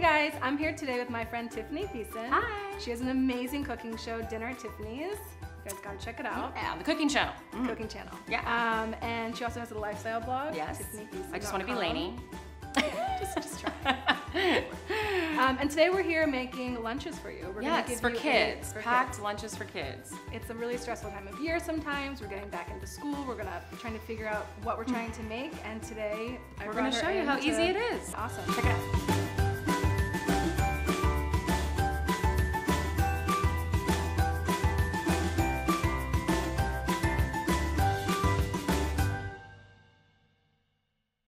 Guys, I'm here today with my friend Tiffani Thiessen. Hi. She has an amazing cooking show, Dinner at Tiffani's. You guys gotta check it out. Yeah, the cooking channel. Mm. Cooking channel. Yeah. Um, and she also has a lifestyle blog. Yes. Tiffani I just want to be Laney. just, just try. Um, and today we're here making lunches for you. We're gonna yes, give for you kids. for Packed kids. lunches for kids. It's a really stressful time of year sometimes. We're getting back into school. We're gonna trying to figure out what we're mm. trying to make. And today We're gonna show you how easy it is. Awesome. Check it out.